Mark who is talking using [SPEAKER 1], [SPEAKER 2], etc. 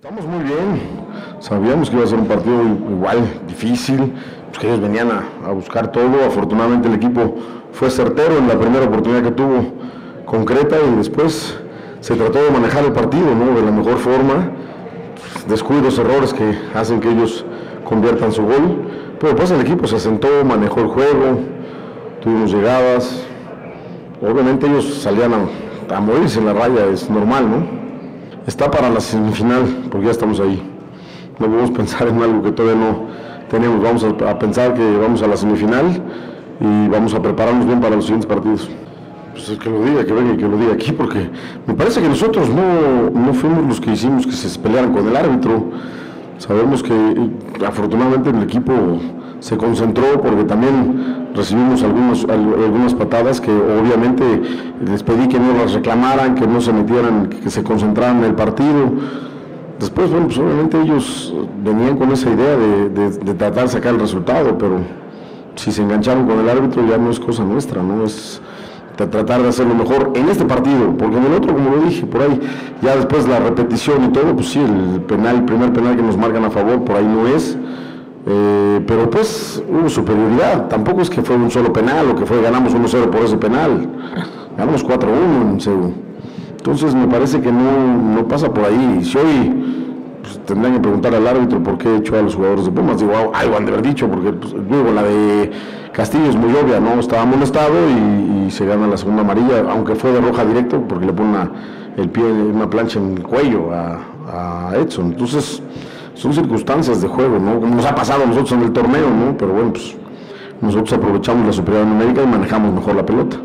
[SPEAKER 1] Estamos muy bien, sabíamos que iba a ser un partido igual, difícil, pues que ellos venían a, buscar todo, afortunadamente el equipo fue certero en la primera oportunidad que tuvo, concreta, y después se trató de manejar el partido ¿no? de la mejor forma, descuidos, errores que hacen que ellos conviertan su gol, pero después el equipo se sentó, manejó el juego, tuvimos llegadas, obviamente ellos salían a, a morirse en la raya, es normal, ¿no? Está para la semifinal, porque ya estamos ahí. No podemos pensar en algo que todavía no tenemos, vamos a, pensar que vamos a la semifinal y vamos a prepararnos bien para los siguientes partidos. Pues que lo diga, que venga y que lo diga aquí, porque me parece que nosotros no, no fuimos los que hicimos que se pelearan con el árbitro. Sabemos que afortunadamente el equipo se concentró porque también recibimos algunos, algunas patadas que obviamente les pedí que no las reclamaran, que no se metieran, que se concentraran en el partido. Después, bueno, pues obviamente ellos venían con esa idea de, de, tratar de sacar el resultado, pero si se engancharon con el árbitro ya no es cosa nuestra, ¿no? Es, tratar de hacerlo mejor en este partido, porque en el otro, como lo dije, por ahí, ya después la repetición y todo, pues sí, el penal, el primer penal que nos marcan a favor, por ahí no es, eh, pero pues hubo superioridad, tampoco es que fue un solo penal o que fue ganamos 1-0 por ese penal, ganamos 4-1 en Seúl. Entonces me parece que no, no pasa por ahí. Si hoy pues, tendrán que preguntar al árbitro por qué echó a los jugadores de Pumas, digo, algo han de haber dicho, porque pues, luego la de Castillo es muy obvia, ¿no? Estaba molestado y, se gana la segunda amarilla, aunque fue de roja directo, porque le pone el pie, una plancha en el cuello a, a Edson. Entonces, son circunstancias de juego, ¿no? Como nos ha pasado a nosotros en el torneo, ¿no? Pero bueno, pues nosotros aprovechamos la superioridad numérica y manejamos mejor la pelota.